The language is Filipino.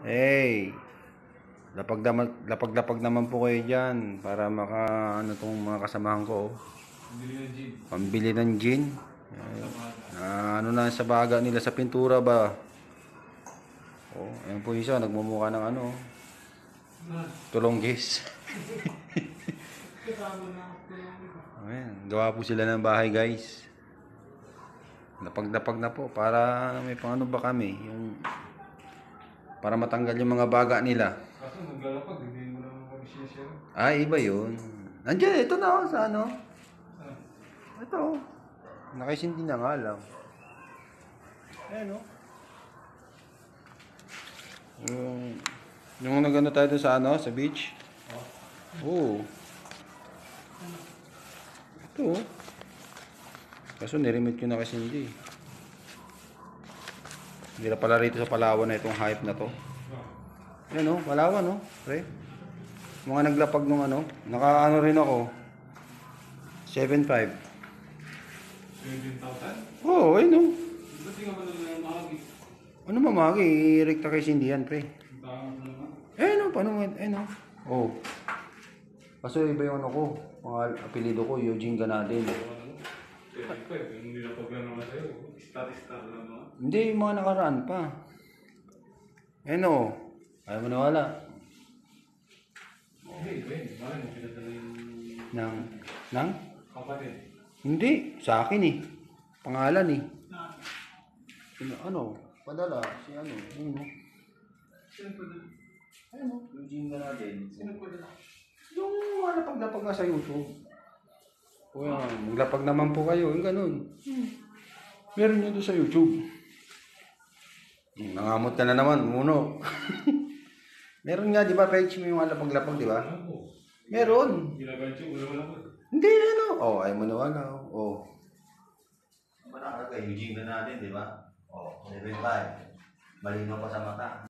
Hey, lapag naman, lapag lapag naman po kayo dyan para maka ano tong mga kasamahan ko. oh. Hindi na gym. Pambili ng gin. Ah, ano na sa baga nila sa pintura ba? Oh, ayun po isa nagmumukha ng ano, Na. tulonggis. Ayan, gawa po sila ng bahay guys. Napag-napag na po para may pang ano ba kami, yung para matanggal yung mga baga nila. Kaso naglalapag, hindi mo naman kami share. Ay, iba yun. Nandiyan, ito na oh, sa ano. Saan? Ito. oh. Nakisindi na nga lang. Ayan oh. Yung, yung nagano tayo sa ano, sa beach. Oo. Ito oh. Kaso nirimit ko na kasi hindi. Hindi na pala rito sa Palawan na itong hype na to. Yan oh, Palawan oh, pre. Mga naglapag nung ano, naka ano rin ako. 7.5. 17,000? Oo, oh, ayun oh. Ba't di ka ba naman ang mahagi? Ano mamagi, i-rekta kay Cindy yan, pre. Eh no, paano nga, eh no. Oh. Kaso iba yung ano ko, mga apelido ko, Eugene Ganadin. Ano? Eh. Yung nilapag lang naman sa'yo. Stat-stat lang naman. Hindi, yung mga nakaraan pa. Eh no, ayaw mo nawala. Hindi, iba yun. Bakit mo pinadala yung Nang, nang? kapatid? Hindi, sa akin eh. Pangalan eh. Sino, ano, padala, si ano, yun no. Sino pa dala? Ano, Eugene Ganadin. Sino pa dala? Yung mga lapag-lapag nga sa YouTube. Yan, maglapag naman po kayo, yung ganun. Meron nyo doon sa YouTube. Hmm, Nangamot ka na naman, muno. Meron nga, di ba, page mo yung mga lapag-lapag, di ba? Meron. Hindi, ano. Oh, ay mo nawala. Oh. Manakal kay Eugene na natin, di ba? Oh, 7.5. Malinaw pa sa mata.